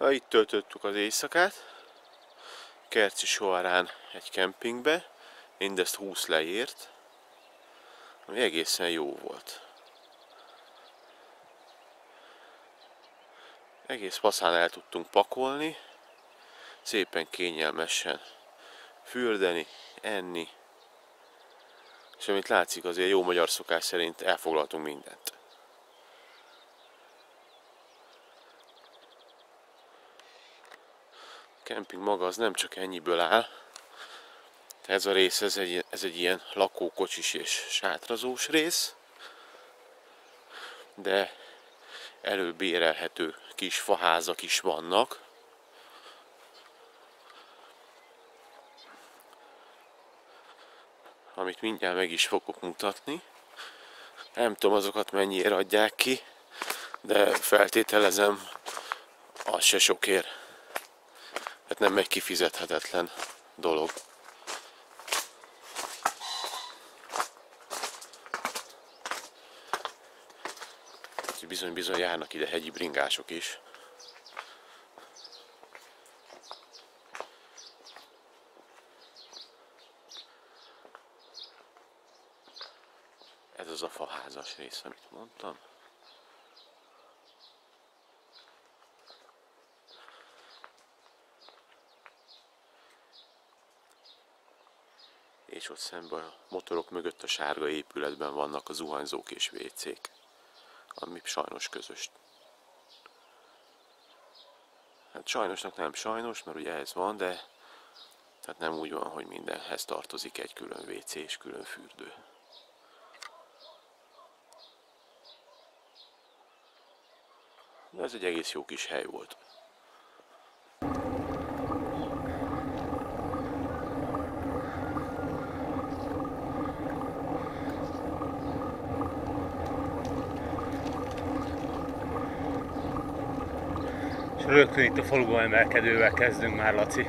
Ha itt töltöttük az éjszakát, Kerci Soarán egy kempingbe, mindezt 20 leért, ami egészen jó volt. Egész faszán el tudtunk pakolni, szépen kényelmesen fürdeni, enni, és amit látszik azért jó magyar szokás szerint elfoglaltunk mindent. Kemping maga az nem csak ennyiből áll, ez a rész ez egy, ez egy ilyen lakókocsis és sátrazós rész, de előbérelhető kis faházak is vannak. Amit mindjárt meg is fogok mutatni. Nem tudom azokat mennyiért adják ki, de feltételezem az se sokért. Hát nem egy kifizethetetlen dolog. bizony-bizony járnak ide hegyi bringások is. Ez az a faházas rész, amit mondtam. Ott szemben a motorok mögött a sárga épületben vannak a zuhanyzók és vécék ami sajnos közös. Hát sajnosnak nem sajnos, mert ugye ez van, de tehát nem úgy van, hogy mindenhez tartozik egy külön WC és külön fürdő. De ez egy egész jó kis hely volt. Rögtön itt a faluban emelkedővel kezdünk már, Laci.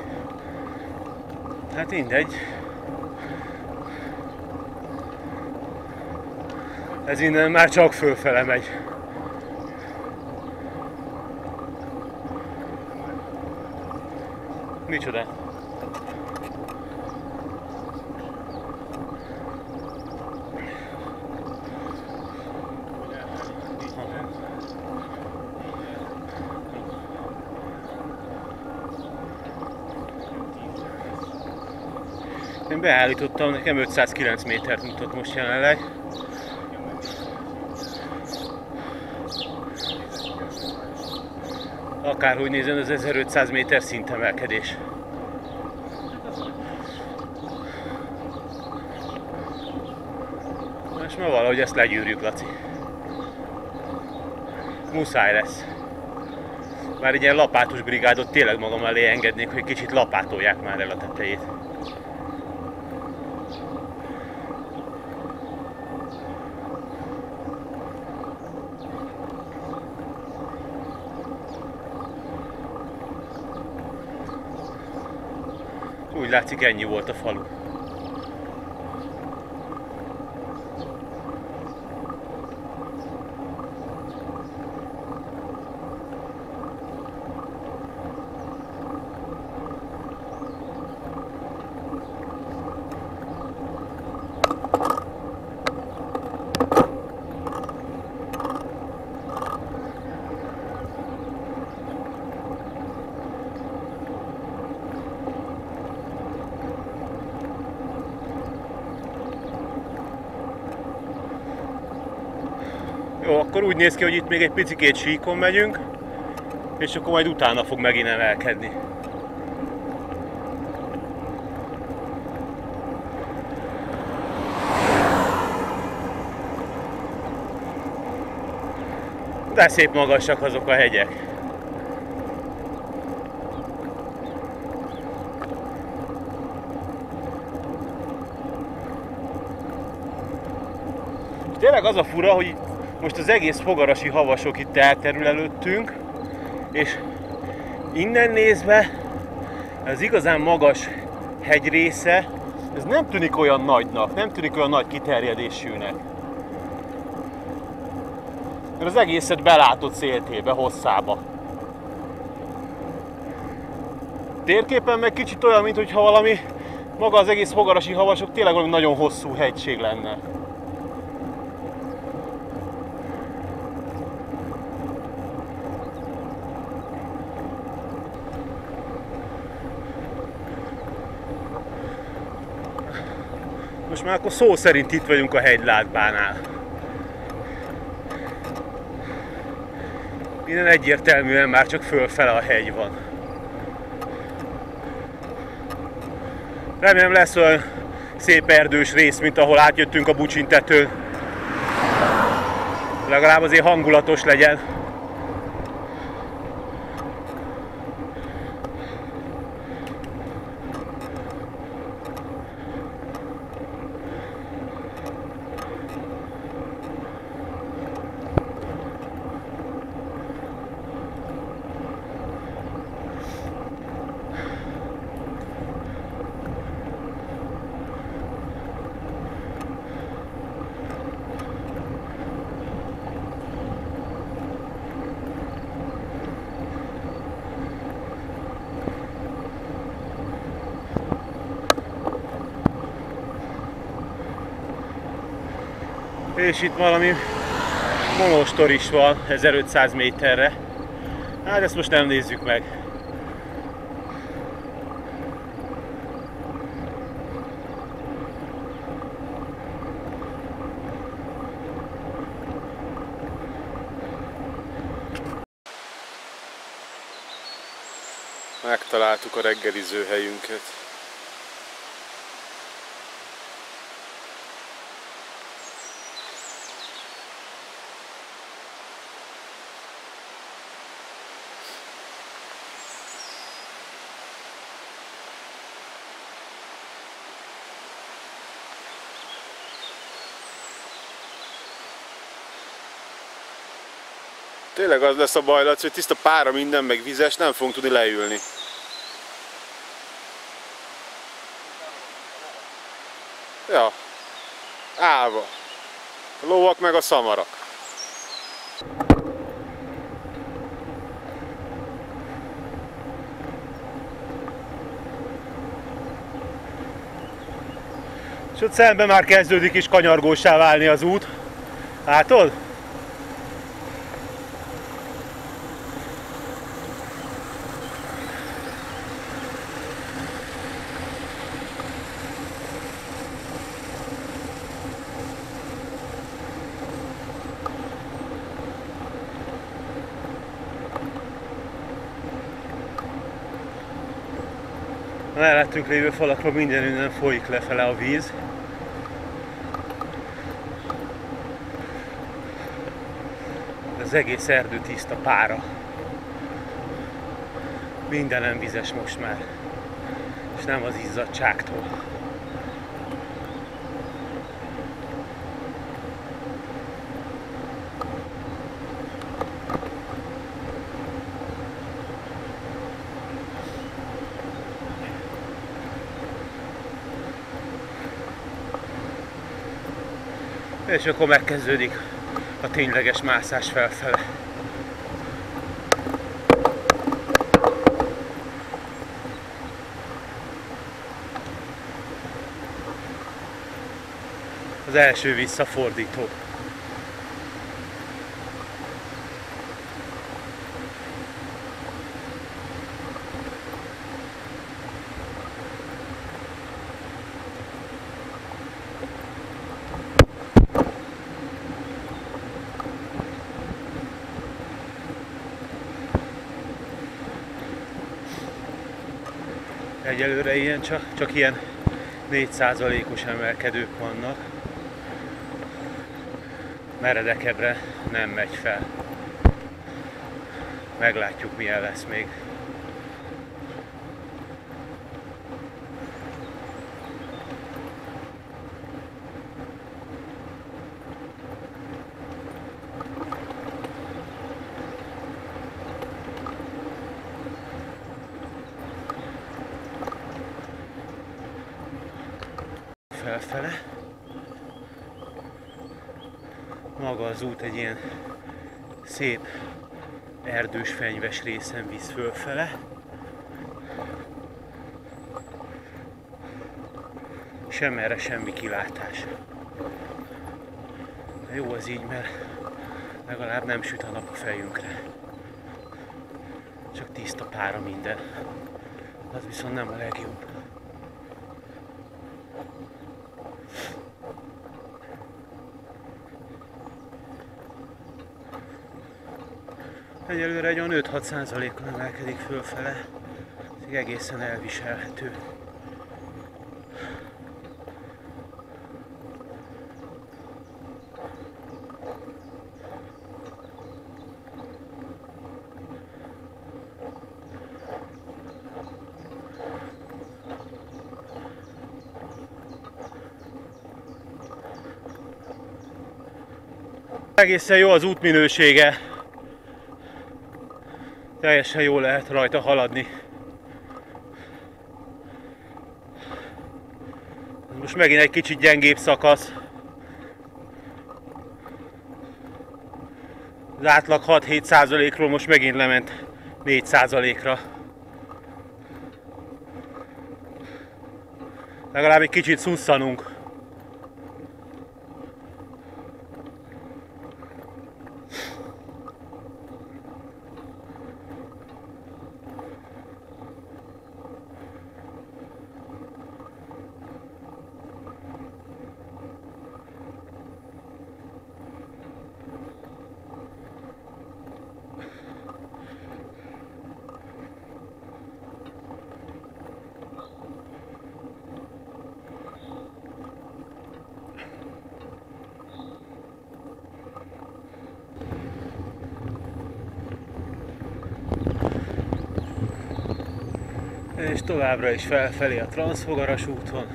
Hát mindegy. Ez innen már csak fölfele megy. Micsoda? Én beállítottam, nekem 509 métert mutat most jelenleg. Akárhogy nézem, az 1500 méter szintemelkedés. Most ma valahogy ezt legyűrjük, Laci. Muszáj lesz. Már egy ilyen lapátos brigádot tényleg magam elé engednék, hogy kicsit lapátolják már el a tetejét. Látszik ennyi volt a falu. Jó, akkor úgy néz ki, hogy itt még egy picikét síkon megyünk, és akkor majd utána fog megint emelkedni. De szép magasak azok a hegyek. tényleg az a fura, hogy most az egész fogarasi havasok itt elterül előttünk, és innen nézve az igazán magas hegy része, ez nem tűnik olyan nagynak, nem tűnik olyan nagy kiterjedésűnek. Mert az egészet belátott széltébe, hosszába. térképen meg kicsit olyan, mintha valami maga az egész fogarasi havasok tényleg valami nagyon hosszú hegység lenne. Most már akkor szó szerint itt vagyunk a hegylátbánál. Innen egyértelműen már csak fölfele a hegy van. Remélem lesz olyan szép erdős rész, mint ahol átjöttünk a Bucsintetőn. Legalább azért hangulatos legyen. Itt valami monostor is van 1500 méterre. Hát ezt most nem nézzük meg. Megtaláltuk a reggeliző helyünket. Tényleg az lesz a baj, Laci, hogy tiszta pára minden, meg vizes, nem fogunk tudni leülni. Ja. Állva. A lovak meg a szamarak. És ott szemben már kezdődik is kanyargósá válni az út. Látod? A mellettünk lévő falakról mindenünnen folyik lefele a víz. Az egész erdő tiszta pára. Mindenem vizes most már. És nem az izzadságtól. És akkor megkezdődik a tényleges mászás felfele. Az első visszafordító. Egyelőre ilyen csak, csak ilyen 4%-os emelkedők vannak. Meredekebbre nem megy fel. Meglátjuk milyen lesz még. kis részen visz fölfele. Sem erre semmi kilátás. De jó az így, mert legalább nem süt a nap a fejünkre. Csak tiszta pára minden. Az viszont nem a legjobb. Egyelőre egy olyan 5-6 százalékon emelkedik fölfele. Ez egészen elviselhető. Egészen jó az útminősége. Teljesen jól lehet rajta haladni. Most megint egy kicsit gyengébb szakasz. Az átlag 6-7 százalékról most megint lement 4 százalékra. Legalább egy kicsit szusszanunk. és továbbra is felfelé a Transfogaras úton.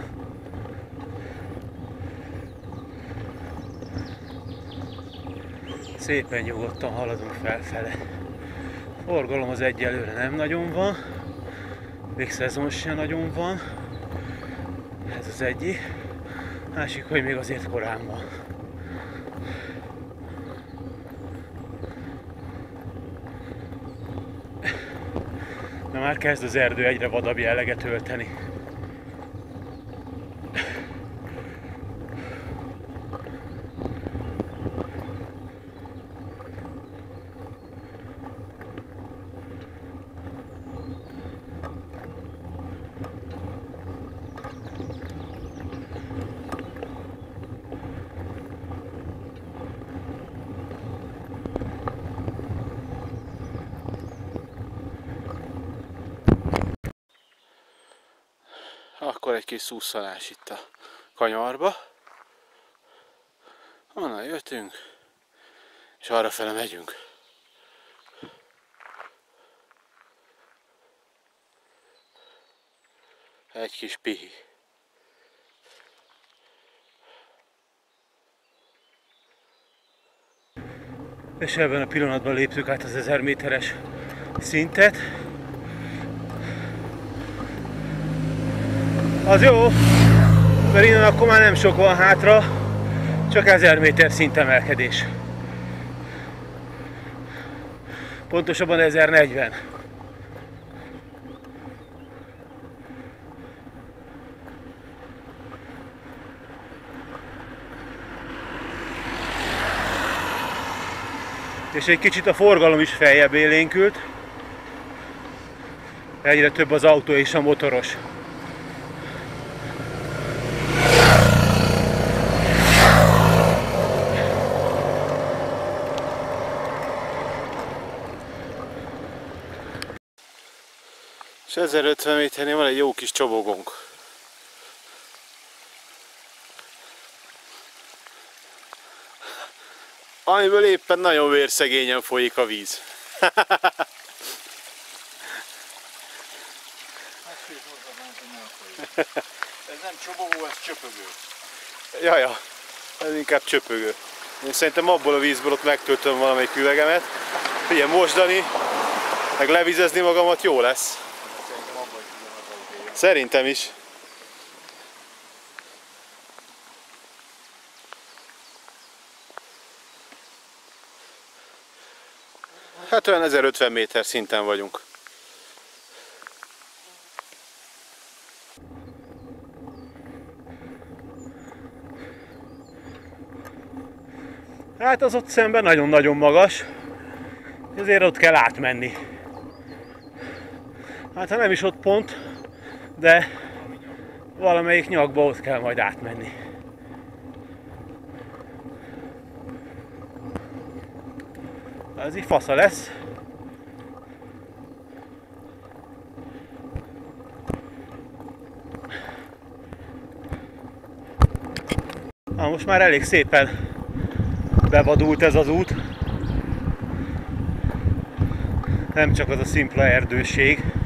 Szépen nyugodtan haladunk felfele. Forgalom az egyelőre nem nagyon van, még szezon sem nagyon van. Ez az egyik. Másik, hogy még azért korán van. Na már kezd az erdő egyre vadabb jelleget ölteni. Akkor egy kis szúszalás itt a kanyarba. Onnan jöttünk, és arra fele megyünk. Egy kis pihi. És ebben a pillanatban léptük át az 1000 méteres szintet. Az jó, mert innen akkor már nem sok van hátra, csak 1000 méter szintemelkedés. Pontosabban 1040. És egy kicsit a forgalom is feljebb élénkült. Egyre több az autó és a motoros. És 1050 méternél van egy jó kis csobogónk. Amiből éppen nagyon vérszegényen folyik a víz. Ez nem csobogó, ez csöpögő. Jaja, ez inkább csöpögő. Én szerintem abból a vízből ott megtöltöm valamelyik üvegemet. Figyelj, mosdani, meg levizezni magamat jó lesz. Szerintem is. Hát olyan 1050 méter szinten vagyunk. Hát az ott szemben nagyon-nagyon magas, ezért ott kell átmenni. Hát ha nem is ott pont, de valamelyik nyakba ott kell majd átmenni. Ez így fasza lesz. Na, most már elég szépen bevadult ez az út. Nem csak az a szimpla erdőség.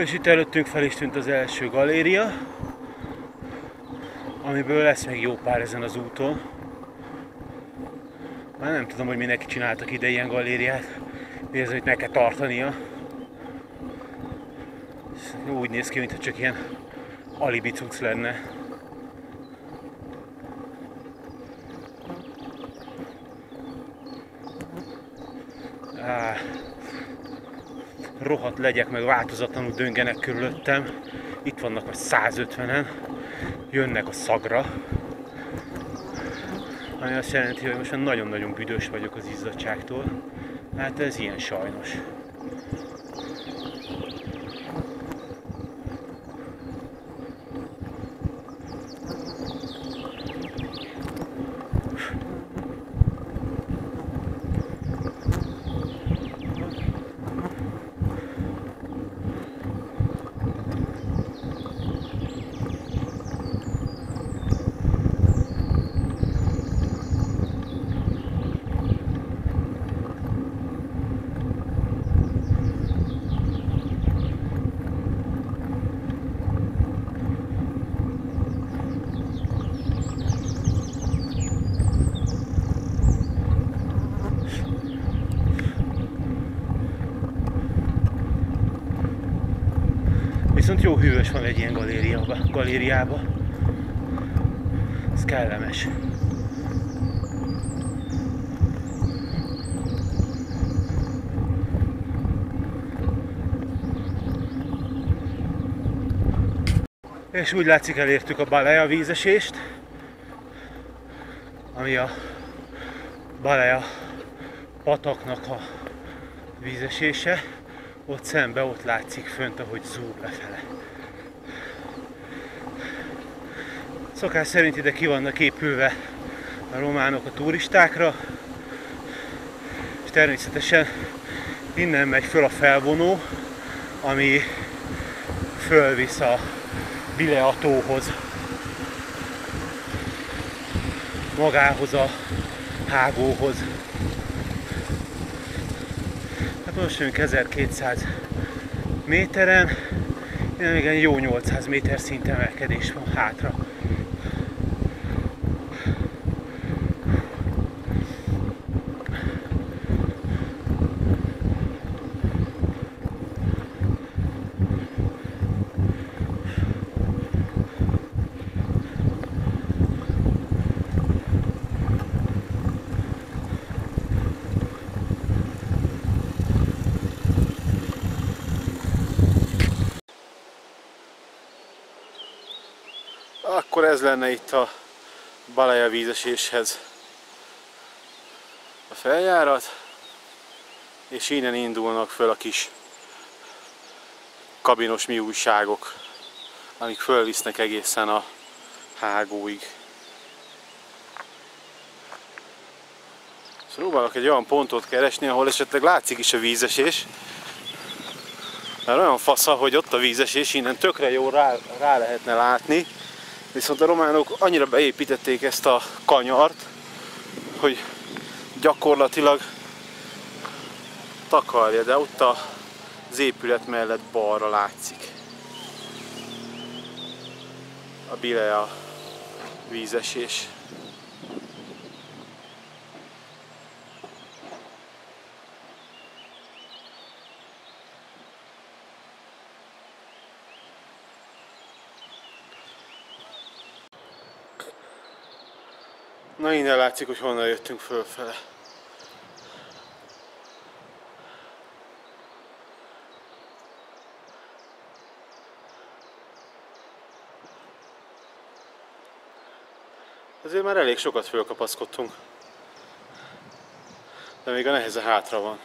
És itt előttünk fel is tűnt az első galéria, amiből lesz még jó pár ezen az úton. Már nem tudom, hogy minek csináltak ide ilyen galériát, mi ez, hogy meg kell tartania. Úgy néz ki, mintha csak ilyen alibi cucc lenne. Legyek, meg változatlanul döngenek körülöttem. Itt vannak a 150-en, jönnek a szagra. Ami azt jelenti, hogy most nagyon-nagyon büdös vagyok az izzadságtól. Hát ez ilyen sajnos. Viszont jó hűvös van egy ilyen galériába. galériába. Ez kellemes. És úgy látszik elértük a Baleja vízesést, ami a Baleja pataknak a vízesése. Ott szembe, ott látszik fönt, ahogy zúg lefele. Szokás szerint ide ki vannak épülve a románok a turistákra, és természetesen innen megy föl a felvonó, ami fölvisz a Bileatóhoz, magához a hágóhoz. Hát most jövünk 1200 méteren, még egy jó 800 méter szint emelkedés van hátra. Akkor ez lenne itt a Baleja vízeséshez a feljárat, és innen indulnak föl a kis kabinos mi újságok, amik fölvisznek egészen a hágóig. Próbálok egy olyan pontot keresni, ahol esetleg látszik is a vízesés. Mert olyan fasza, hogy ott a vízesés, innen tökre jó rá, rá lehetne látni. Viszont a románok annyira beépítették ezt a kanyart, hogy gyakorlatilag takarja, de ott a, az épület mellett balra látszik. A Bilea vízesés. Na innen látszik, hogy honnan jöttünk fölfele. Azért már elég sokat fölkapaszkodtunk. De még a neheze hátra van.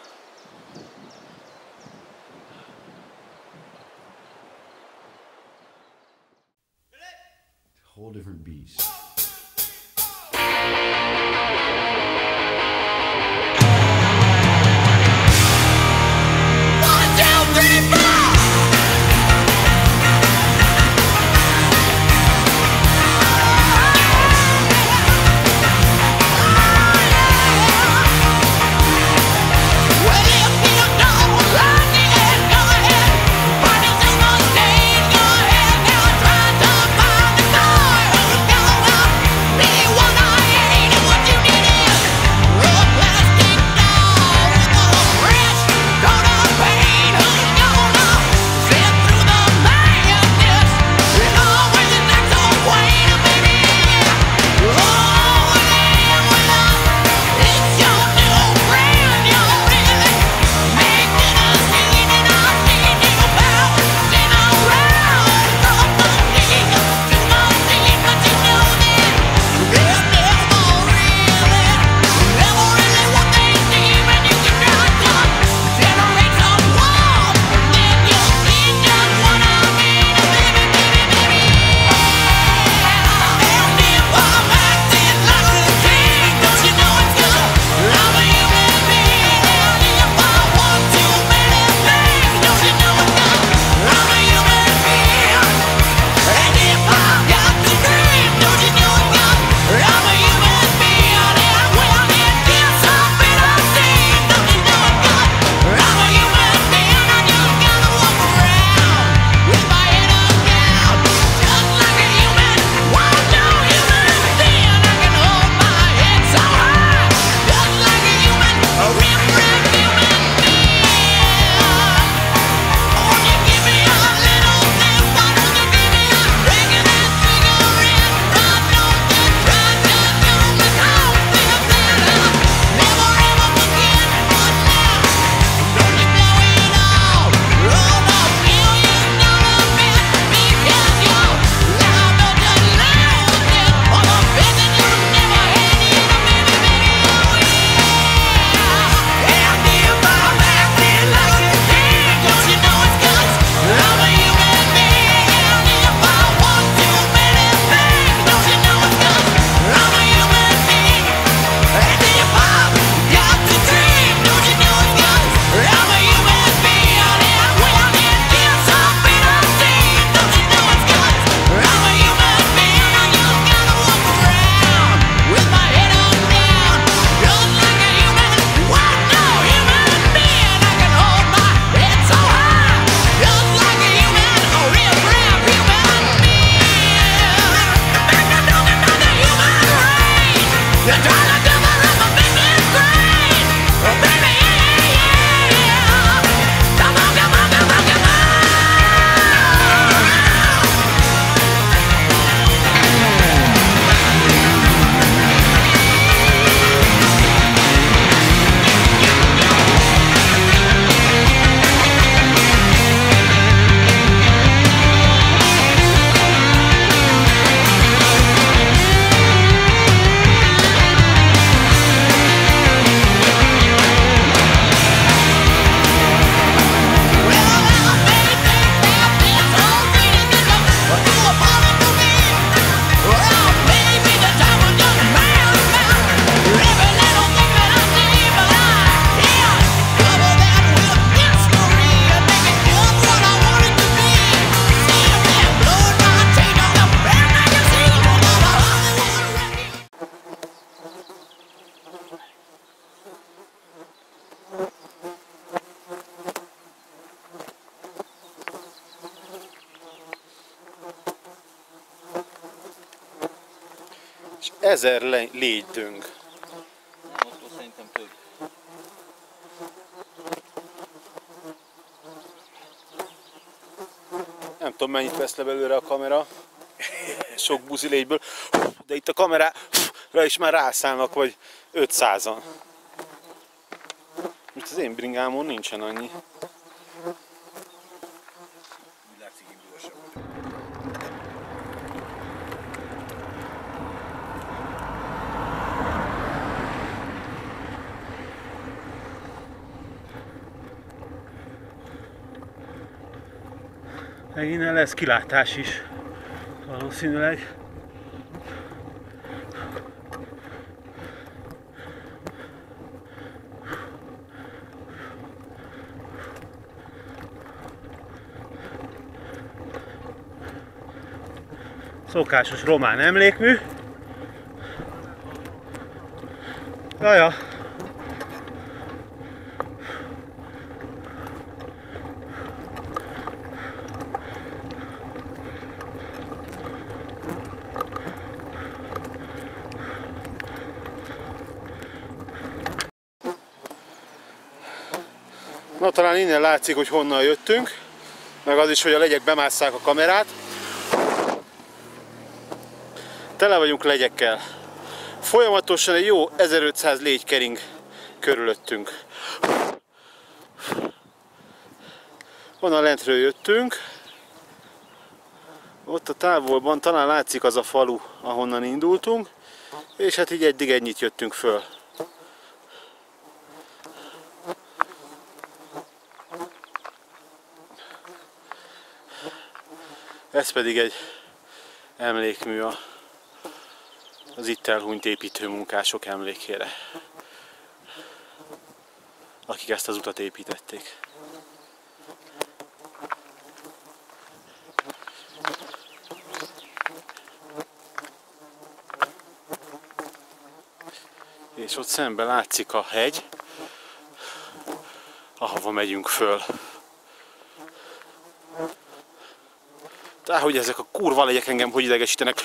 Légy. Nem. Nem tudom mennyit vesz le belőle a kamera. Sok buzi légyből. De itt a kamerára is már rászállnak, vagy 500-an. Most az én bringámon nincsen annyi. Úgy látszik, indulasabb vagyok. Meg innen lesz kilátás is. Valószínűleg. Szokásos román emlékmű. Jaja. Na talán innen látszik, hogy honnan jöttünk, meg az is, hogy a legyek bemásszák a kamerát. Tele vagyunk legyekkel. Folyamatosan egy jó 1500 légy kering körülöttünk. Onnan lentről jöttünk. Ott a távolban talán látszik az a falu, ahonnan indultunk. És hát így eddig ennyit jöttünk föl. Ez pedig egy emlékmű a, az itt elhunyt építőmunkások emlékére, akik ezt az utat építették. És ott szemben látszik a hegy, ahova megyünk föl. Tehát, hogy ezek a kurva legyek engem hogy idegesítenek.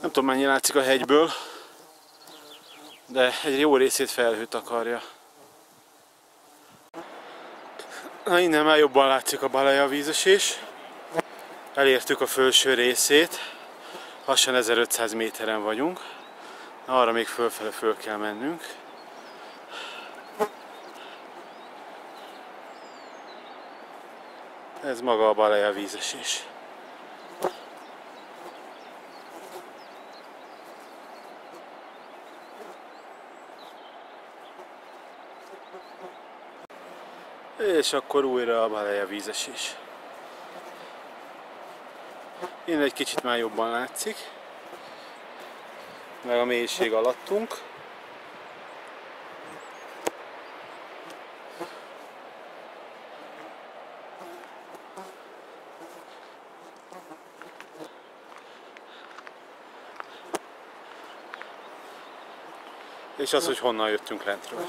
Nem tudom mennyi látszik a hegyből de egy jó részét felhőt akarja. Na innen már jobban látszik a Balaja vízesés. Elértük a felső részét, lassan 1500 méteren vagyunk. Na, arra még fölfele föl kell mennünk. Ez maga a Balaja vízesés. És akkor újra a Baleja vízesés. Innen egy kicsit már jobban látszik. Meg a mélység alattunk. És az, hogy honnan jöttünk lentről.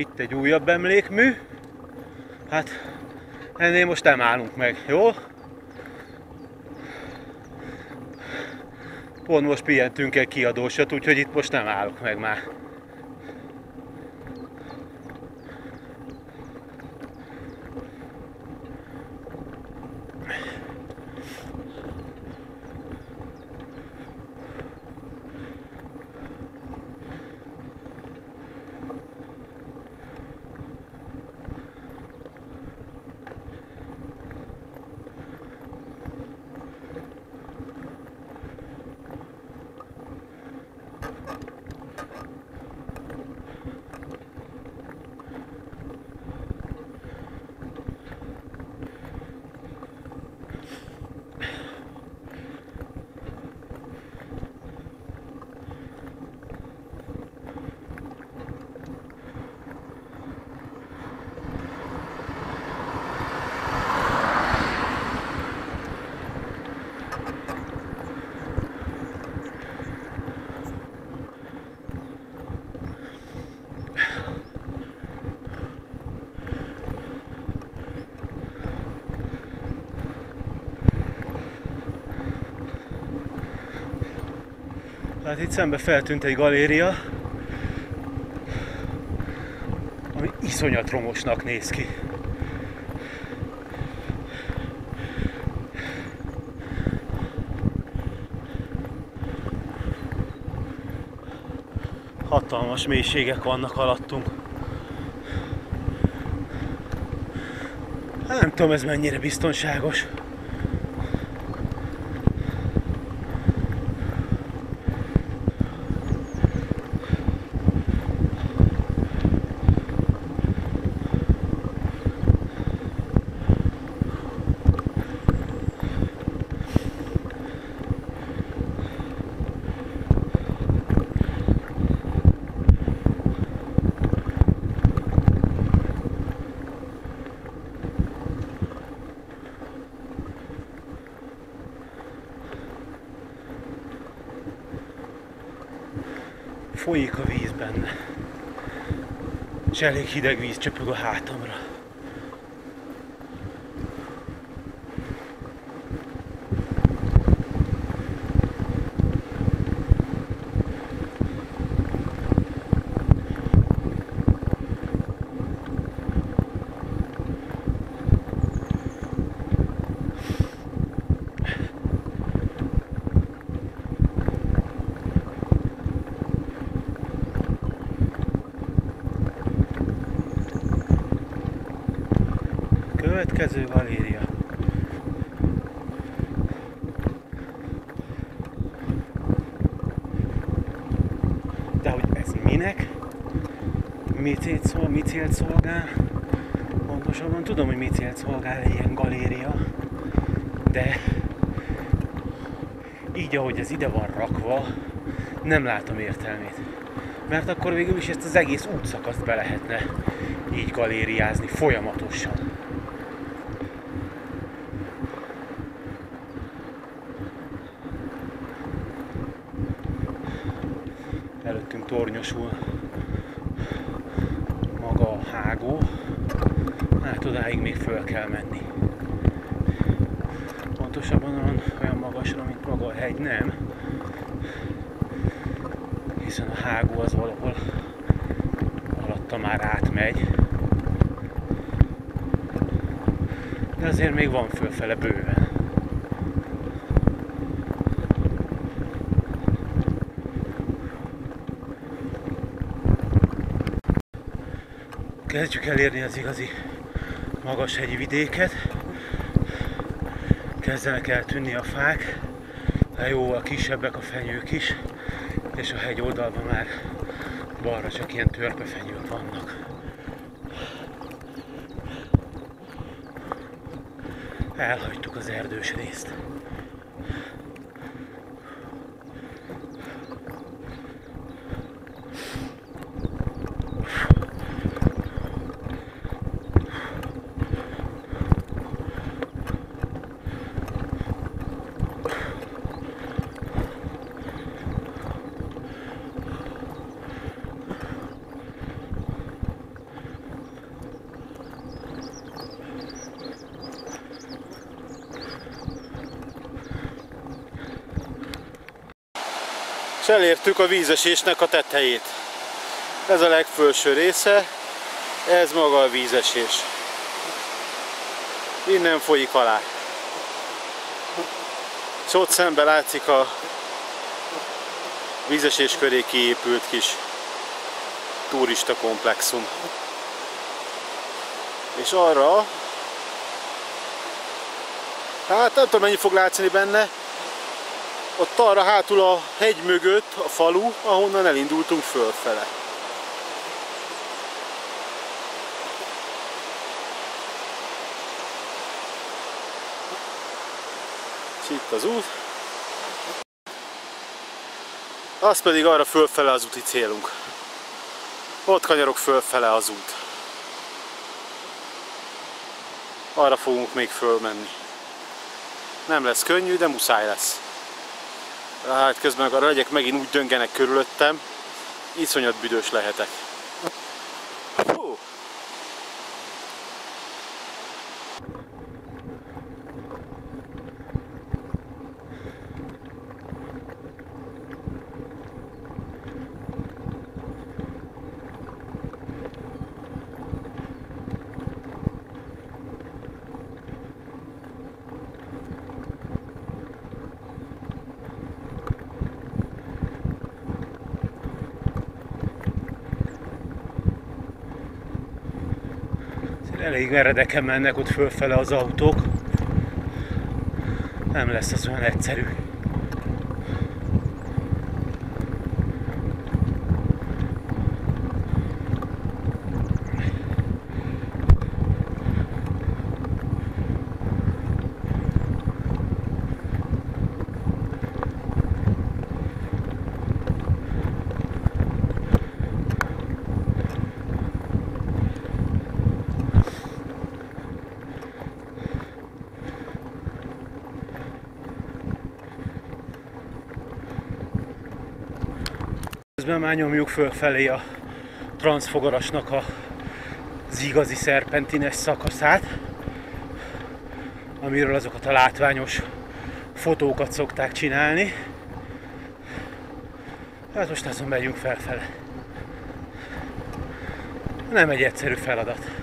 Itt egy újabb emlékmű. Hát ennél most nem állunk meg, jó? Pont most pihentünk egy kiadósat, úgyhogy itt most nem állok meg már. Hát itt szembe feltűnt egy galéria, ami iszonyat romosnak néz ki. Hatalmas mélységek vannak alattunk. Hát nem tudom ez mennyire biztonságos. Folyik a víz benne. És elég hideg víz csöpög a hátamra. Következő galéria. De hogy ez minek? Mi célt, szol, mi célt szolgál? Pontosabban tudom, hogy mi célt szolgál egy ilyen galéria, de így, ahogy ez ide van rakva, nem látom értelmét. Mert akkor végül is ezt az egész útszakaszt be lehetne így galériázni folyamatosan. Előttünk tornyosul maga a hágó, hát odáig még föl kell menni. Pontosabban olyan, olyan magasra, mint maga a hegy nem, hiszen a hágó az valahol alatta már átmegy. De azért még van fölfele bőven. Kezdjük elérni az igazi magas hegyi vidéket. Kezdenek eltűnni a fák, de jóval kisebbek a fenyők is, és a hegy oldalban már balra csak ilyen törpefenyők vannak. Elhagytuk az erdős részt. És elértük a vízesésnek a tetejét. Ez a legfelső része, ez maga a vízesés. Innen folyik alá. És ott szembe látszik a vízesés köré kiépült kis turista komplexum. És arra, hát nem tudom mennyi fog látszani benne, ott arra hátul a hegy mögött a falu, ahonnan elindultunk fölfele. És itt az út. Az pedig arra fölfele az úti célunk. Ott kanyarok fölfele az út. Arra fogunk még fölmenni. Nem lesz könnyű, de muszáj lesz. Hát közben a legyek megint úgy döngenek körülöttem, iszonyat büdös lehetek. Hú. Elég meredeken mennek ott fölfele az autók. Nem lesz az olyan egyszerű. Közben már nyomjuk fölfelé a transzfogarasnak a, az igazi szerpentines szakaszát, amiről azokat a látványos fotókat szokták csinálni. Hát most azon megyünk felfele. Nem egy egyszerű feladat.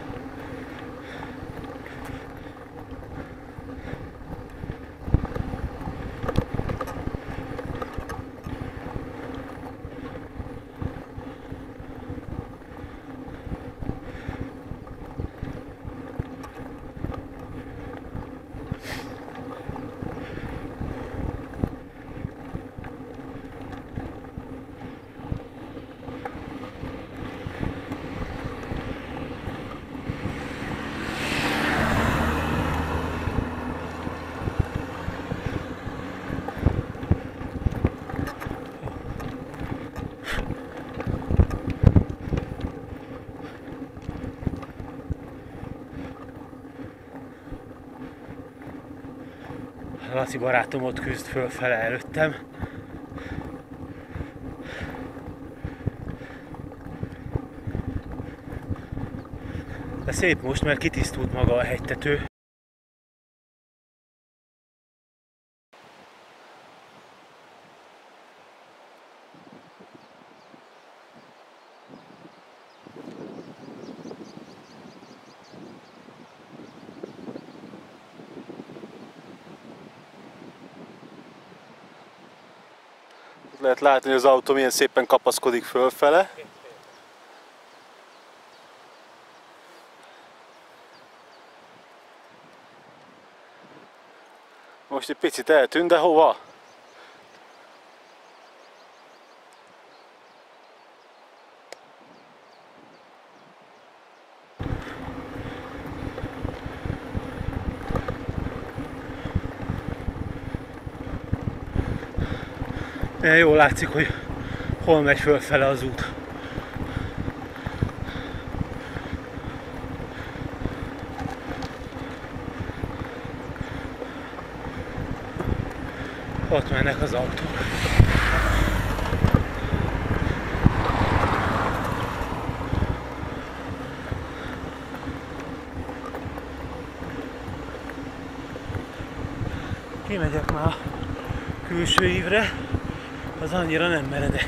Laci barátom ott küzd fölfele előttem. De szép most, mert kitisztult maga a hegytető. Lehet látni, hogy az autó milyen szépen kapaszkodik fölfele. Most egy picit eltűnt, de hova? De jól látszik, hogy hol megy fölfele az út. Ott mennek az autók. Kimegyek már a külső ívre, az annyira nem meredek.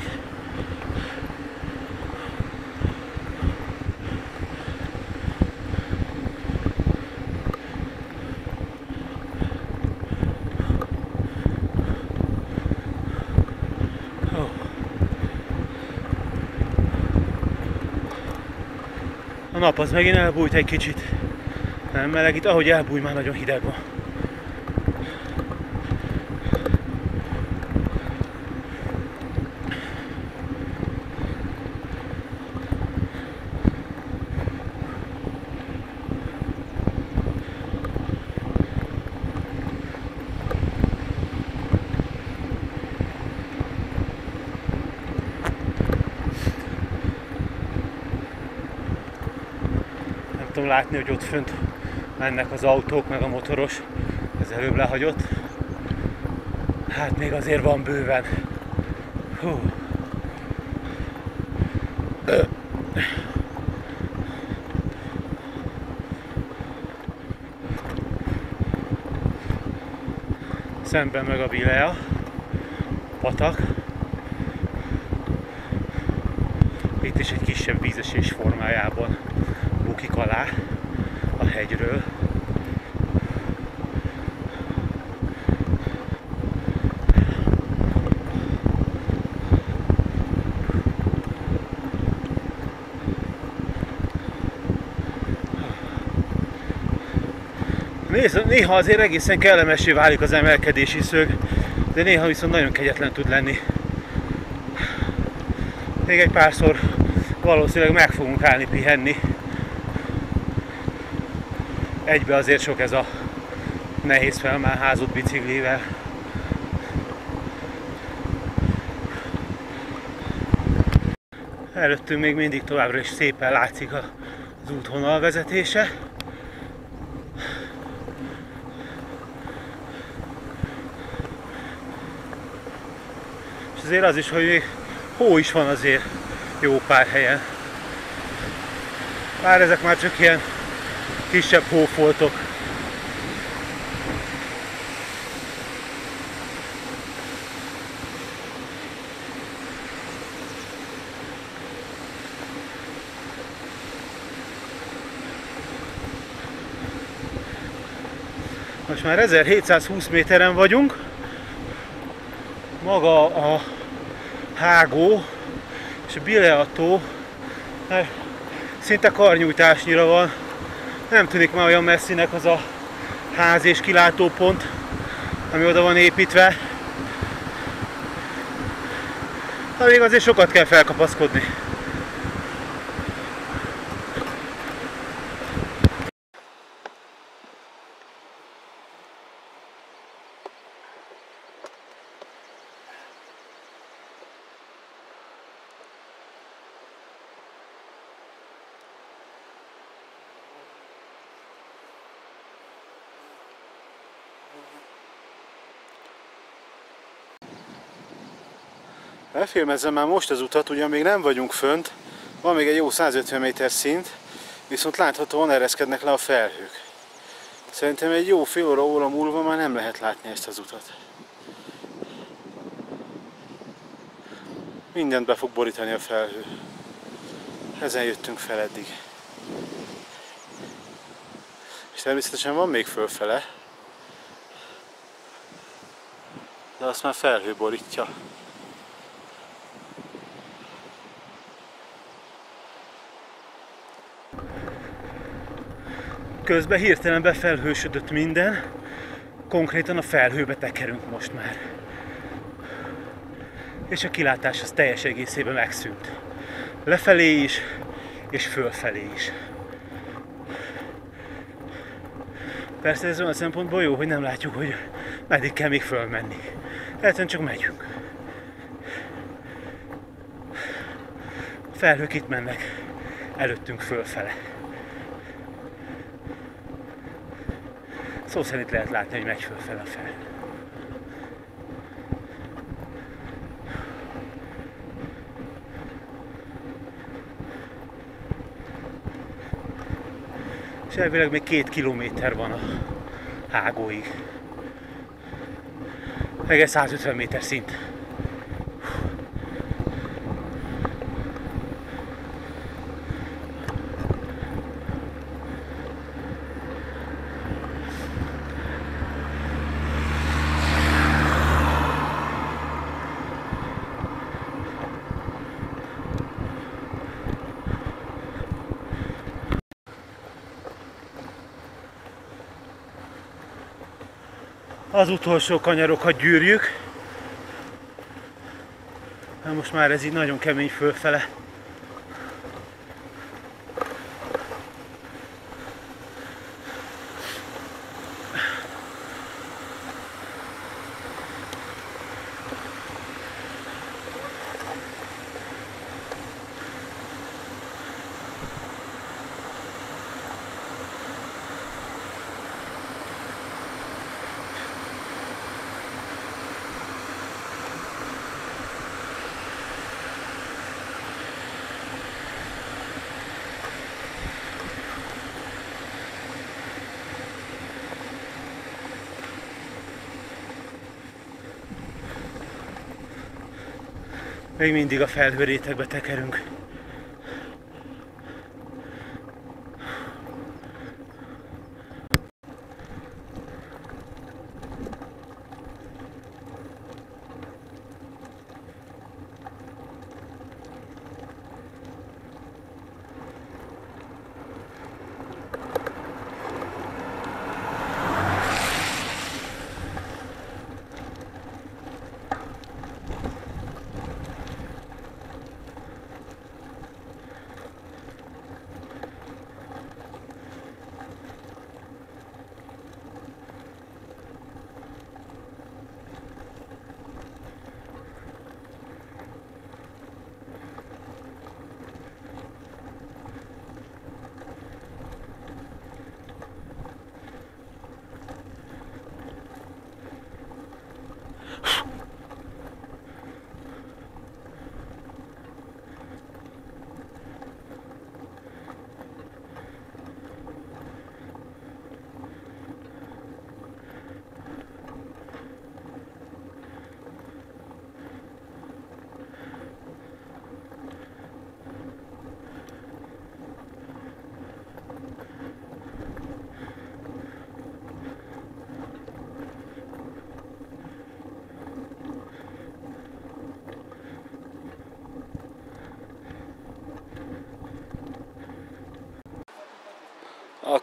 Ó. A nap az megint elbújt egy kicsit. Nem meleg itt, ahogy elbúj, már nagyon hideg van. Nem tudom látni, hogy ott fönt mennek az autók, meg a motoros. Ez előbb lehagyott. Hát még azért van bőven. Hú. Szemben meg a Vilea, patak. Itt is egy kisebb vízesés formájában bukik alá hegyről. Néha azért egészen kellemessé válik az emelkedési szög, de néha viszont nagyon kegyetlen tud lenni. Még egy párszor valószínűleg meg fogunk állni pihenni. Egybe azért sok ez a nehéz felmáházott biciklivel. Előttünk még mindig továbbra is szépen látszik az útvonal vezetése. És azért az is, hogy még hó is van azért jó pár helyen. Bár ezek már csak ilyen kisebb hófoltok. Most már 1720 méteren vagyunk. Maga a hágó és a Bileató hát szinte karnyújtásnyira van. Nem tűnik már olyan messzinek az a ház és kilátópont, ami oda van építve. De még azért sokat kell felkapaszkodni. Elfilmezzem már most az utat, ugyan még nem vagyunk fönt, van még egy jó 150 méter szint, viszont láthatóan ereszkednek le a felhők. Szerintem egy jó fél óra, óra múlva már nem lehet látni ezt az utat. Mindent be fog borítani a felhő. Ezen jöttünk fel eddig. És természetesen van még fölfele. De azt már felhő borítja. Közben hirtelen befelhősödött minden, konkrétan a felhőbe tekerünk most már. És a kilátás az teljes egészében megszűnt. Lefelé is, és fölfelé is. Persze ez olyan szempontból jó, hogy nem látjuk, hogy meddig kell még fölmenni. Egyszerűen csak megyünk. A felhők itt mennek, előttünk fölfele. Szó szerint lehet látni, hogy megy fölfele a fel. És elvileg még két kilométer van a hágóig. Meg egy 150 méter szint. Az utolsó kanyarokat gyűrjük. Na most már ez így nagyon kemény fölfele. Még mindig a felhőrétegbe tekerünk.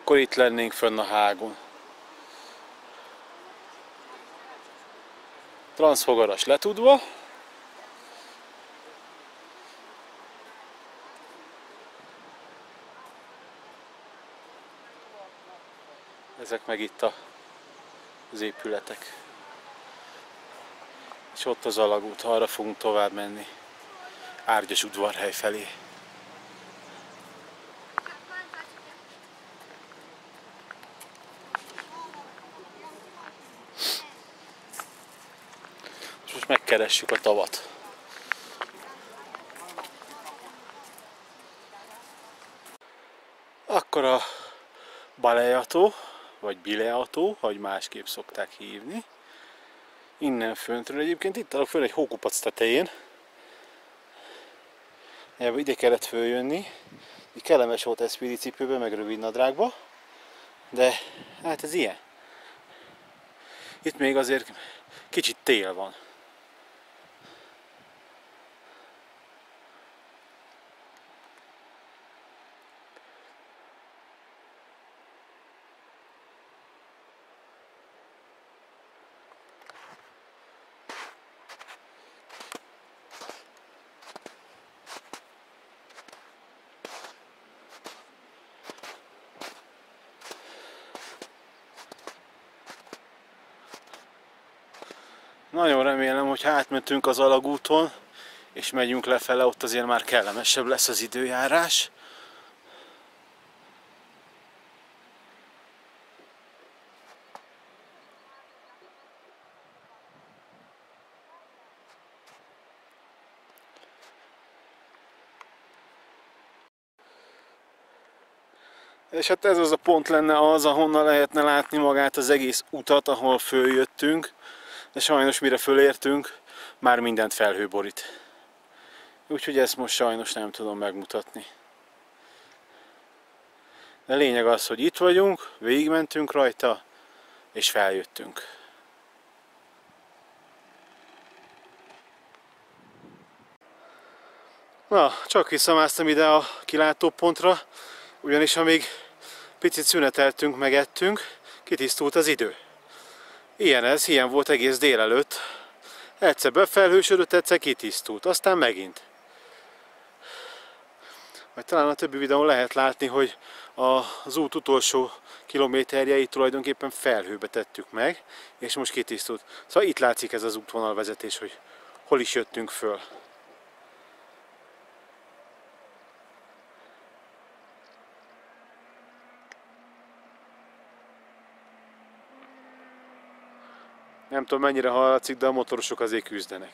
Akkor itt lennénk fönn a hágon. Transzfogaras letudva. Ezek meg itt a, az épületek. És ott az alagút, arra fogunk tovább menni. Árgyas udvarhely felé. Megkeressük a tavat. Akkor a Baleató, vagy Bileató, vagy másképp szokták hívni. Innen föntről egyébként itt állok föl egy hókupac tetején. Ebből ide kellett följönni. Így kellemes volt eszpédi cipőbe, meg rövid nadrágba. De hát ez ilyen. Itt még azért kicsit tél van. Nagyon remélem, hogy ha átmentünk az alagúton, és megyünk lefele, ott azért már kellemesebb lesz az időjárás. És hát ez az a pont lenne az, ahonnan lehetne látni magát az egész utat, ahol följöttünk de sajnos mire fölértünk, már mindent felhő borít. Úgyhogy ezt most sajnos nem tudom megmutatni. De lényeg az, hogy itt vagyunk, végigmentünk rajta, és feljöttünk. Na, csak visszamásztam ide a kilátópontra, ugyanis amíg picit szüneteltünk, megettünk, kitisztult az idő. Ilyen ez, ilyen volt egész délelőtt. Egyszer befelhősödött, egyszer kitisztult, aztán megint. Vagy talán a többi videón lehet látni, hogy az út utolsó kilométerjeit tulajdonképpen felhőbe tettük meg, és most kitisztult. Szóval itt látszik ez az útvonalvezetés, hogy hol is jöttünk föl. Nem tudom mennyire hallatszik, de a motorosok azért küzdenek.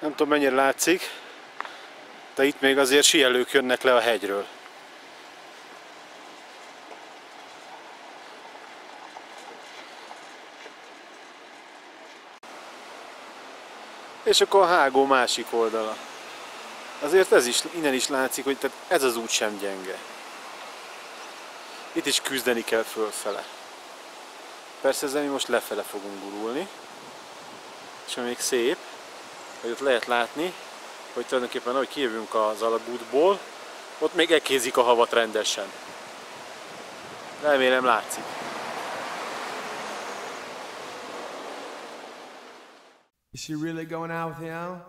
Nem tudom mennyire látszik, de itt még azért sielők jönnek le a hegyről. És akkor a hágó másik oldala. Azért ez is, innen is látszik, hogy tehát ez az út sem gyenge. Itt is küzdeni kell fölfele. Persze ezzel mi most lefele fogunk gurulni. És ami még szép, hogy ott lehet látni, hogy tulajdonképpen ahogy kijövünk az alagútból, ott még ekézik a havat rendesen. Remélem látszik. Is she really going out with him?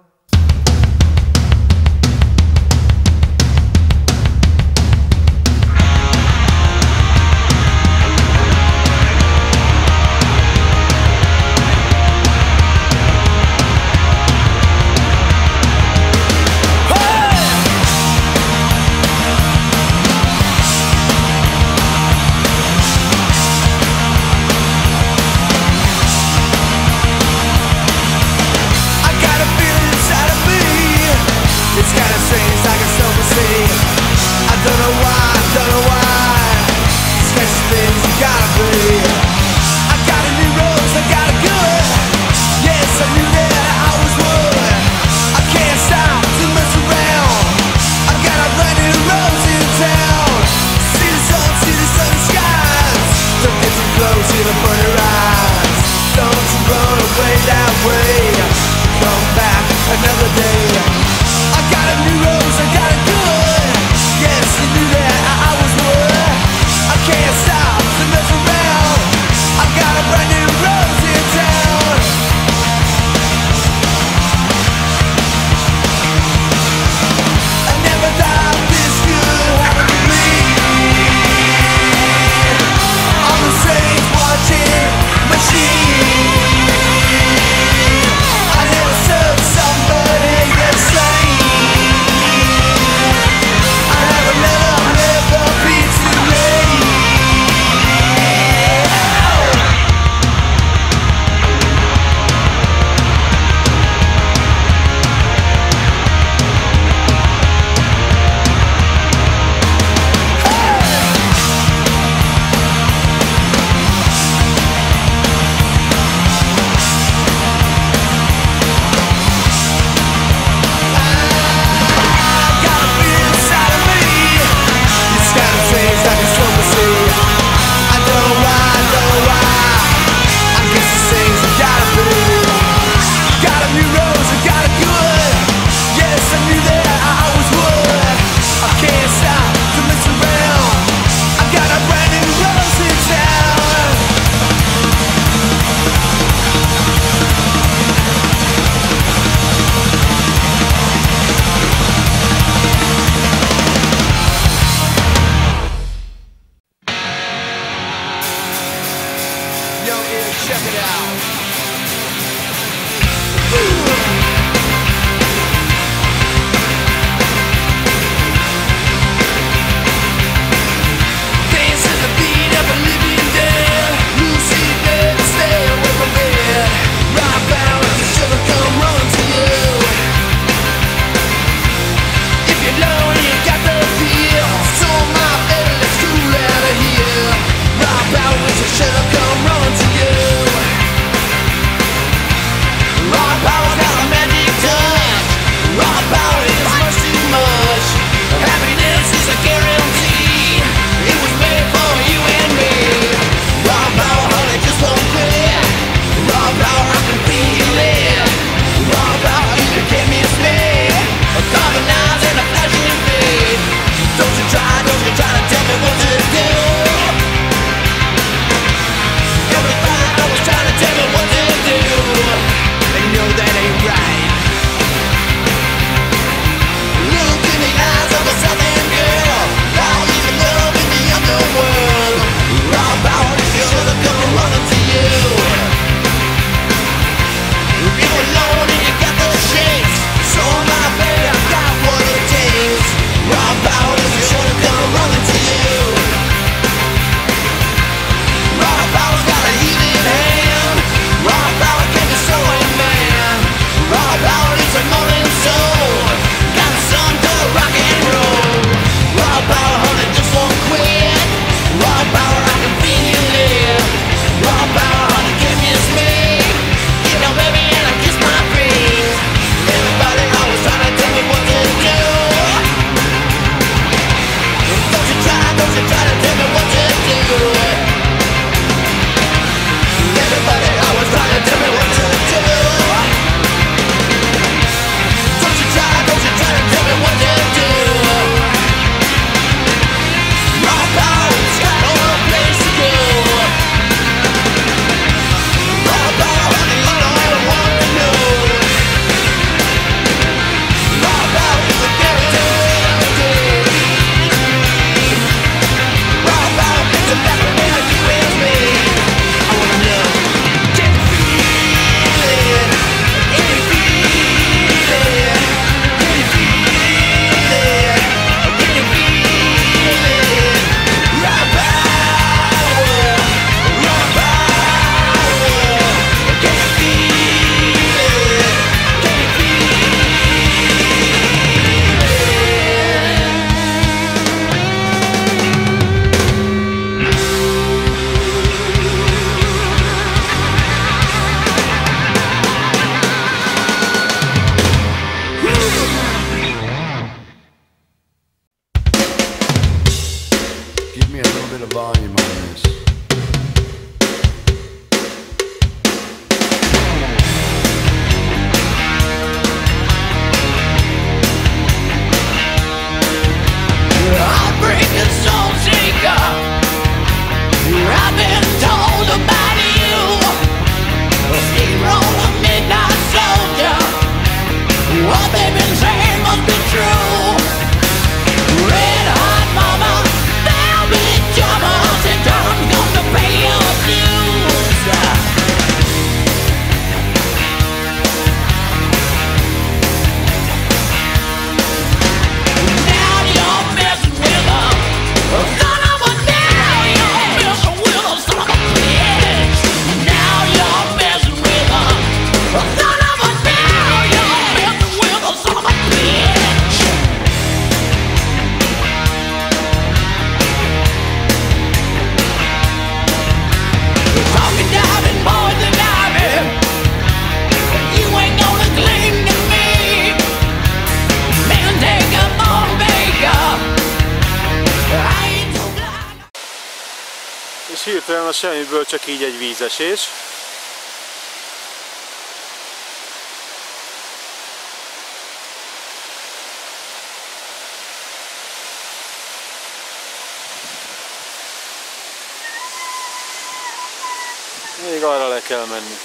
Így egy vízesés. Még arra le kell menni.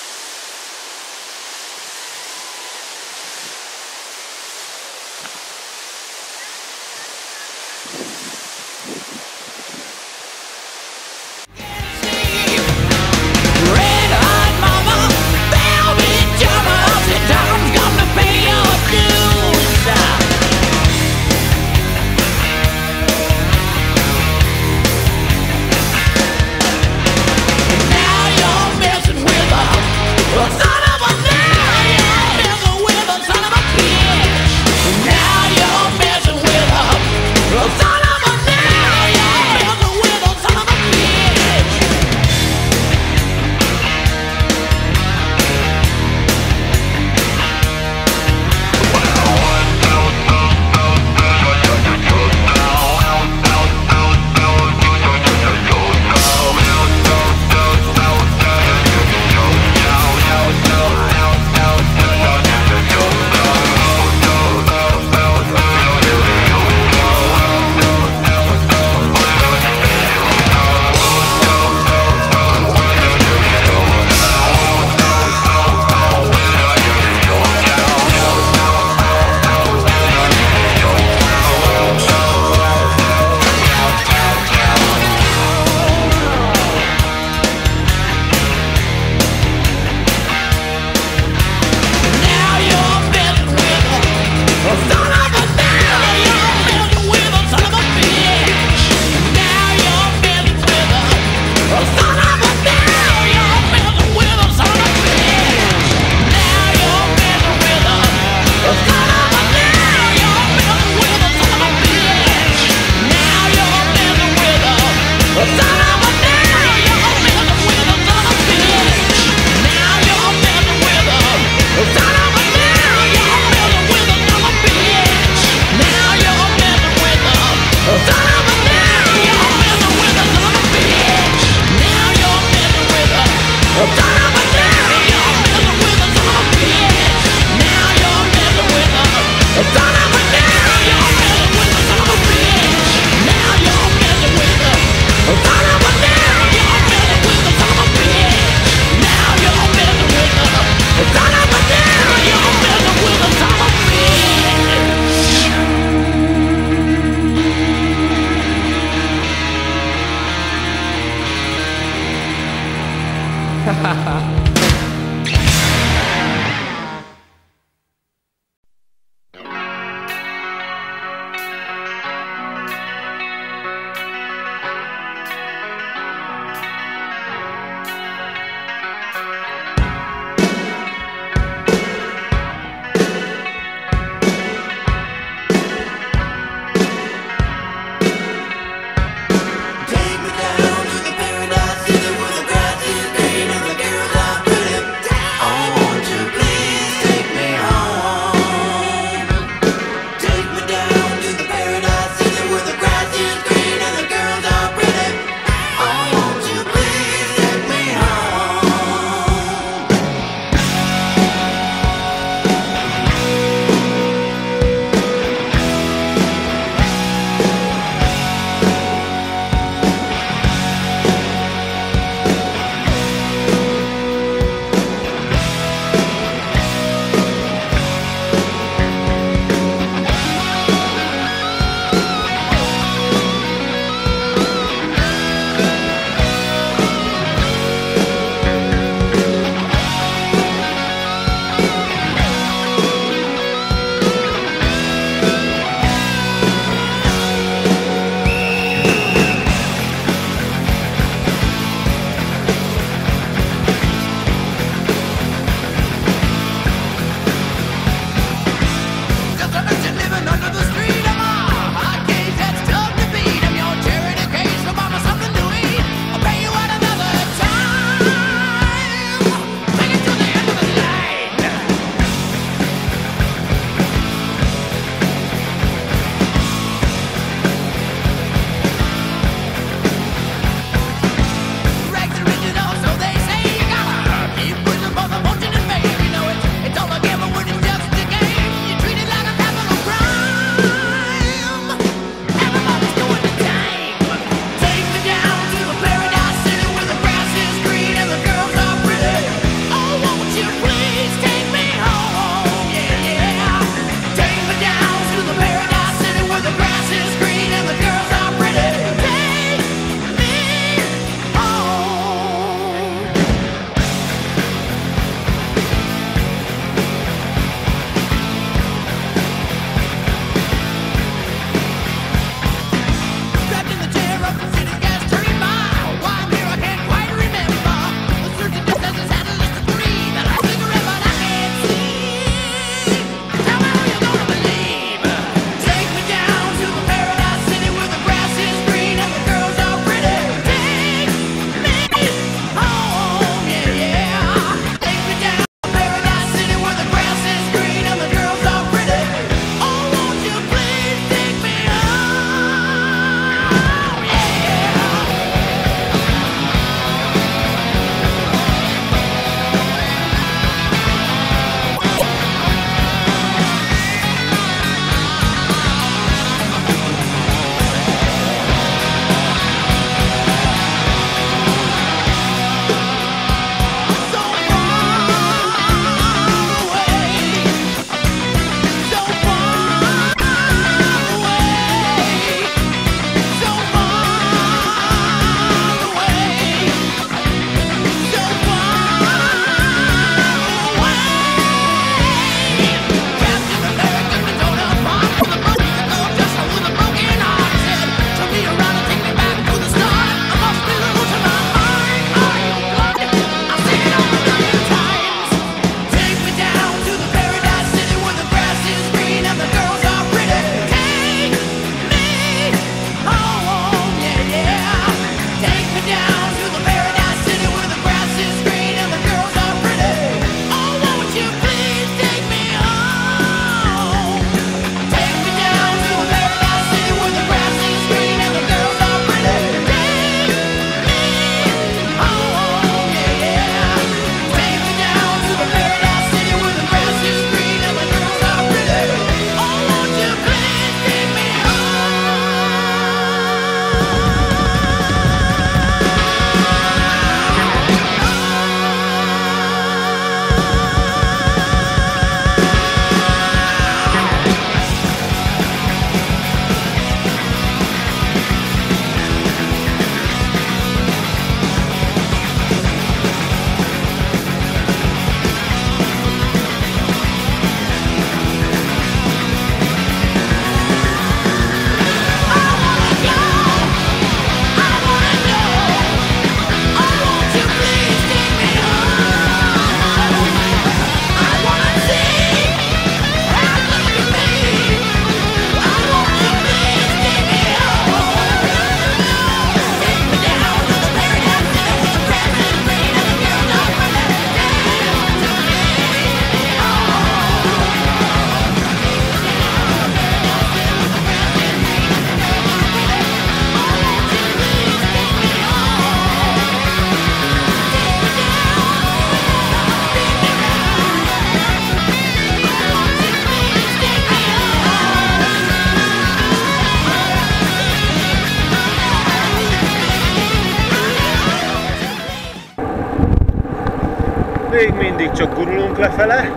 Csak gurulunk lefele.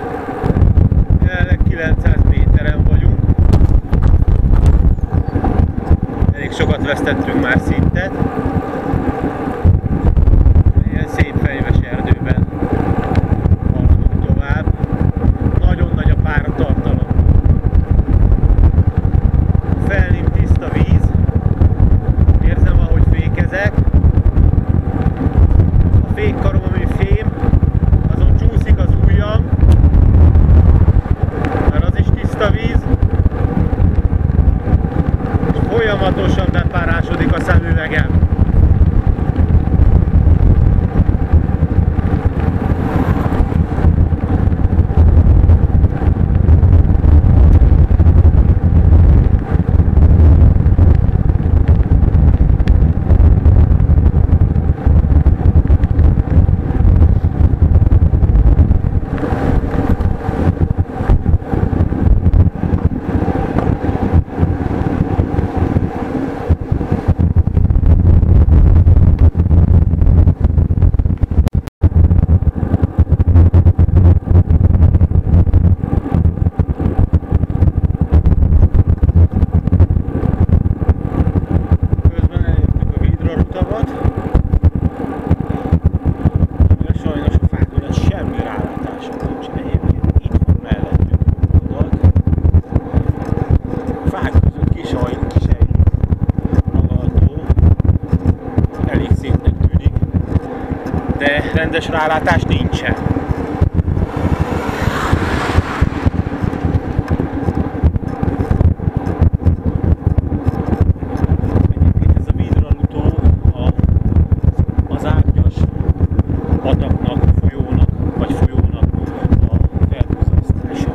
Jelenleg 900 méteren vagyunk. Elég sokat vesztettünk már szintet. Ilyen szép fejves erdőben haladunk tovább. Nagyon nagy a páratartalom. Felném tiszta víz. Érzem, ahogy fékezek. A fékkarom, ami fém, azon csúszik az ujjam, mert az is tiszta víz, és folyamatosan bepárásodik a szemüvegem. Közben elértük a Vidra rutavat. amire Sajnos a fákon semmi rálátása nincs. Egyébként itt van mellettünk a utat. A fák között kis aj, kis egy maga a tó. Elég szintnek tűnik. De rendes rálátás nincsen. Egyébként ez a vízralutó a, az árnyas pataknak, folyónak, vagy folyónak a felhúzasztása.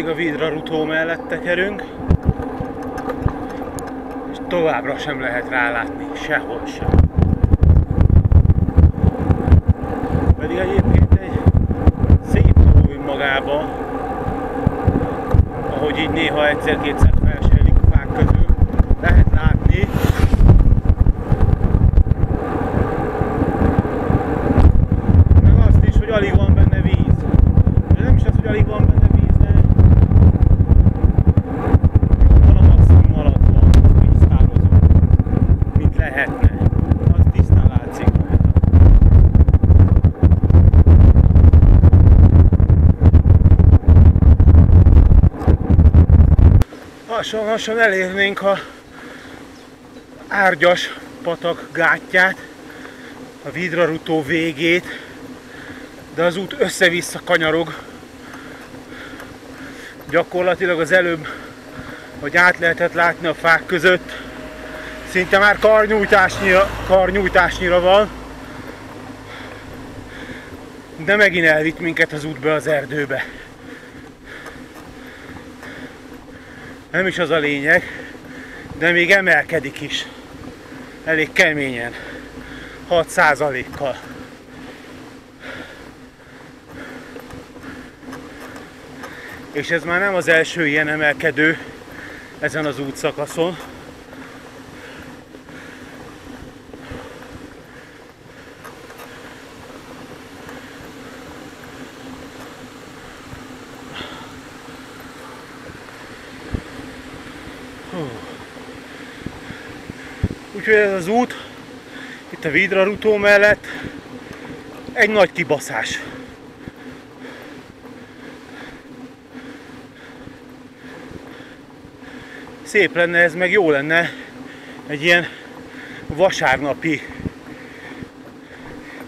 Mindig a Vidra rutó mellett tekerünk, és továbbra sem lehet rálátni sehol sem. Pedig egyébként egy szép tó önmagában, ahogy így néha egyszer-kétszer felsejlik a fák közül, lehet látni. Meg azt is, hogy alig van benne víz. De nem is az, hogy alig van benne víz, de van a maximum alatt van víztározó, mint lehetne. Az tisztán látszik rajta. Lassan-lassan elérnénk a árgyas patak gátját, a vidrarutó végét, de az út össze-vissza kanyarog. Gyakorlatilag az előbb, hogy át lehetett látni a fák között, szinte már karnyújtásnyira, karnyújtásnyira van. De megint elvitt minket az útbe az erdőbe. Nem is az a lényeg, de még emelkedik is. Elég keményen. 6%-kal. És ez már nem az első ilyen emelkedő ezen az útszakaszon. Úgyhogy ez az út, itt a Vidra rutó mellett, egy nagy kibaszás. Szép lenne ez, meg jó lenne egy ilyen vasárnapi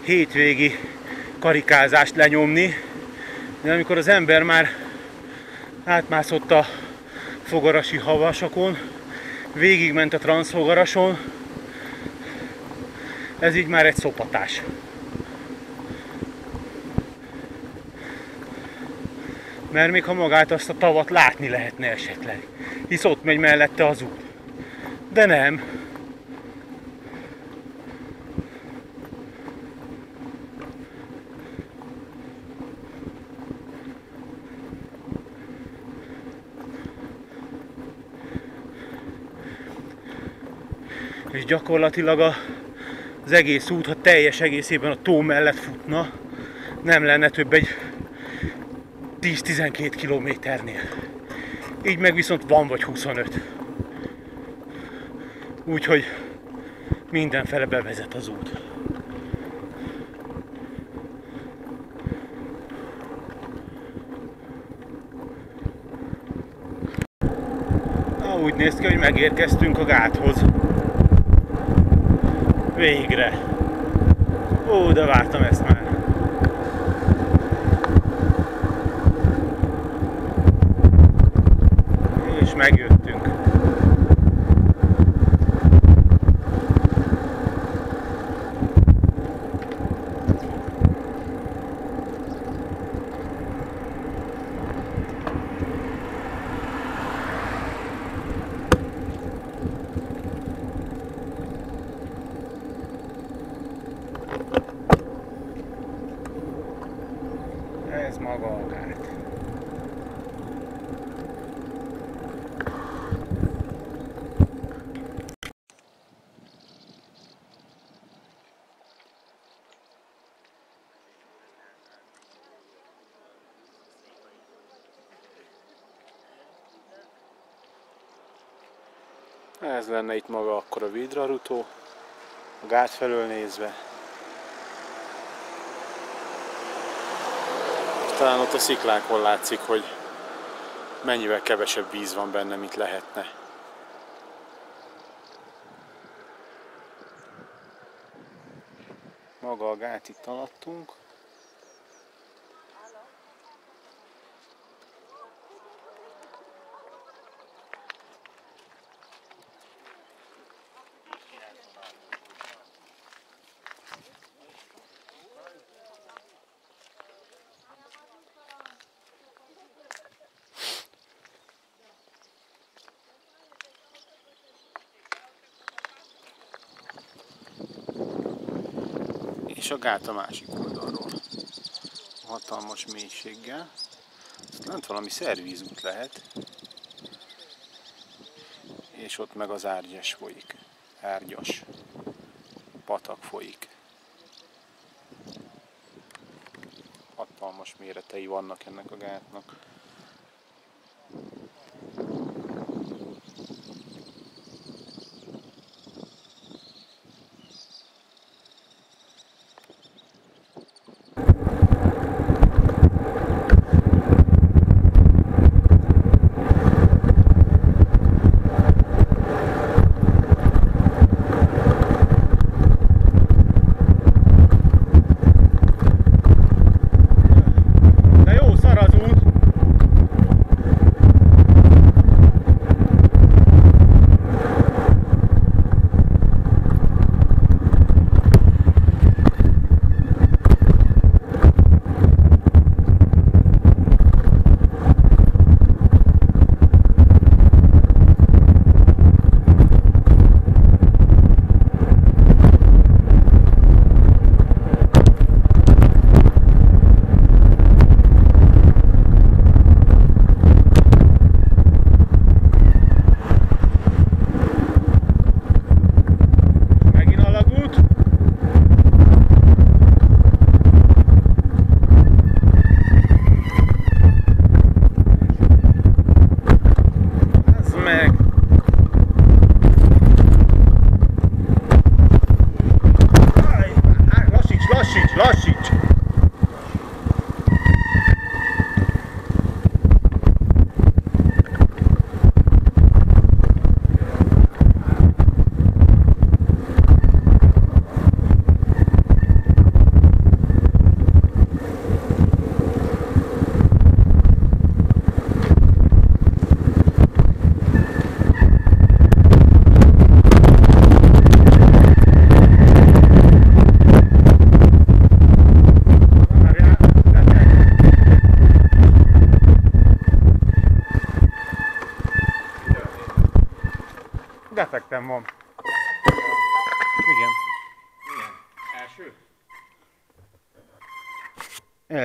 hétvégi karikázást lenyomni, de amikor az ember már átmászott a fogarasi havasokon, végigment a transzfogarason, ez így már egy szopatás. Mert még ha magát azt a tavat látni lehetne esetleg. Hisz ott megy mellette az út. De nem. És gyakorlatilag a, az egész út, ha teljes egészében a tó mellett futna, nem lenne több egy 10-12 kilométernél. Így meg viszont van vagy 25. Úgyhogy mindenfele bevezet az út. Na, úgy néz ki, hogy megérkeztünk a gáthoz. Végre. Ó, de vártam ezt már. És megjöttünk. Ez maga a gát. Ez lenne itt maga akkor a vidrarutó, a gát felől nézve. Talán ott a sziklákon látszik, hogy mennyivel kevesebb víz van benne, mint lehetne. Maga a gát itt alattunk. és a gát a másik oldalról. Hatalmas mélységgel. Azt lent valami szervízút lehet. És ott meg az árgyas folyik. Árgyas. Patak folyik. Hatalmas méretei vannak ennek a gátnak.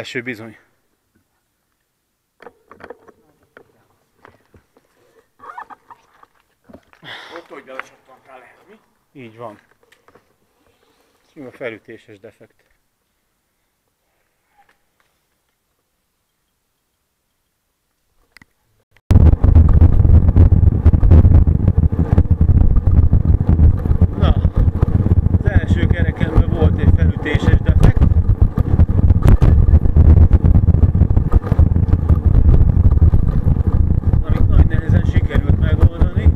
Első bizony. Ott, hogy belecsattanál lehet, mi? Így van. Sima felütéses defekt. Na, az első kerekemben volt egy felütéses defekt. Amit nagy nehezen sikerült megoldani.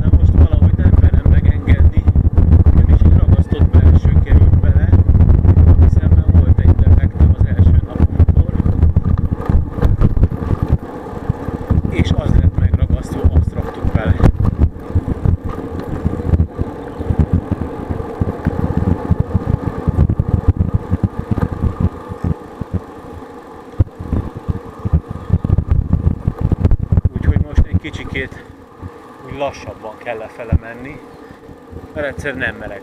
De most valahogy nem merem megengedni. Nem is egy ragasztott belső került bele, hiszen már volt egy defektem az első napomkor. És az lett megragasztva, azt raktuk bele. Úgyhogy most egy kicsikét úgy lassabban kell lefele menni, mert egyszer nem meleg.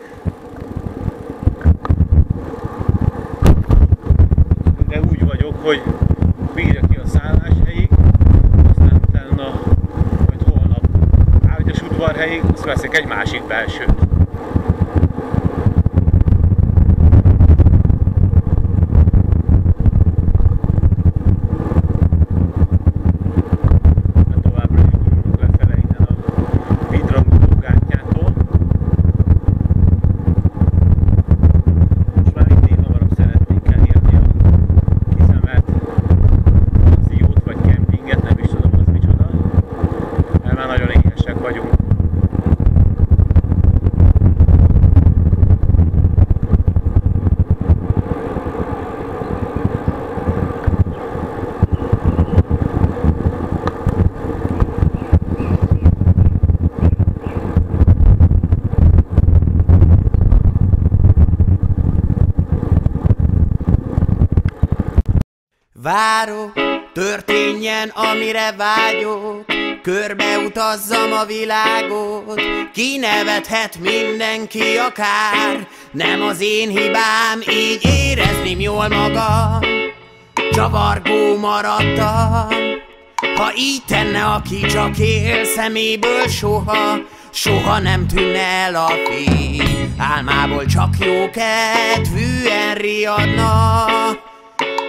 De úgy vagyok, hogy bírja ki a szálláshelyig, aztán utána, majd holnap ágyas udvarhelyig, azt veszek egy másik belsőt. mert továbbra is gurulunk lefele innen a vidragutó gátjától. Most már mindig hamarabb szeretnénk elérni a kizemelt akciót vagy kempinget, nem is tudom az micsoda, mert már nagyon éhesek vagyunk. Várok, történjen, amire vágyok, körbeutazzam a világot, kinevethet mindenki akár, nem az én hibám, így érezném jól magam, csavargó maradtam, ha így tenne, aki csak él szeméből soha, soha nem tűnne el a fény, álmából csak jó kedvűen riadna.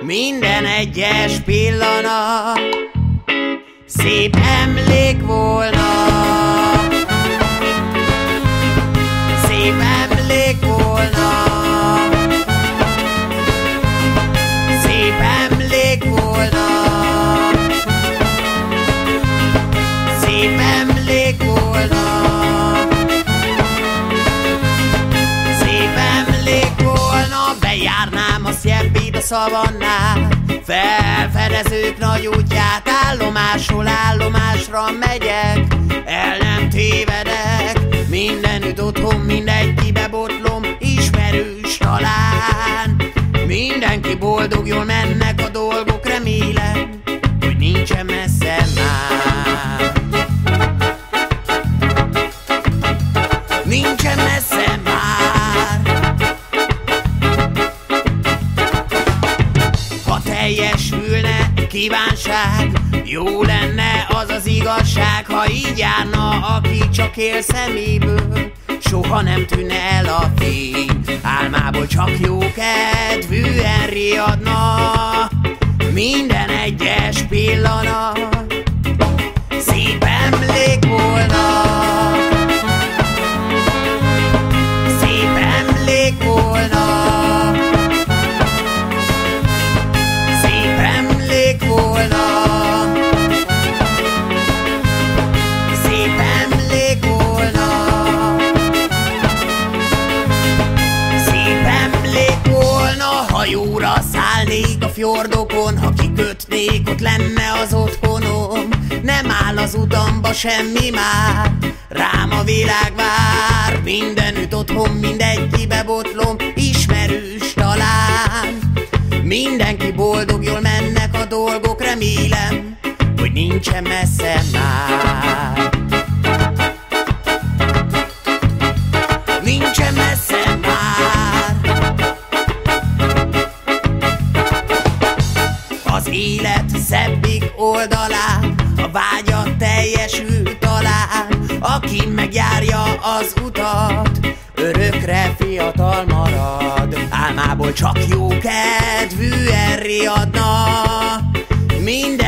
Minden egyes pillanat Szép emlék volna Szép emlék Bejárnám a szebbit a szavannát. Felfedezők nagy útját. Állomásról állomásra megyek. El nem tévedek. Mindenütt otthon mindegy kibebotlom Ismerős talán. Mindenki boldog, jól mennek a dolgok Remélem, hogy nincsen messze már kívánság. Jó lenne az az igazság Ha így járna, aki csak él szeméből. Soha nem tűnne el a fény Álmából csak jó kedvűen riadna Minden egyes pillanat Szép emlék volna fjordokon Ha kikötnék, ott lenne az otthonom. Nem áll az utamba semmi már Rám a világ vár. Mindenütt otthon, mindegy bebotlom Ismerős talán. Mindenki boldog, jól mennek a dolgok Remélem, hogy nincsen messze már a vágya teljesül talán, aki megjárja az utat, örökre fiatal marad. Álmából csak jó kedvűen riadna, minden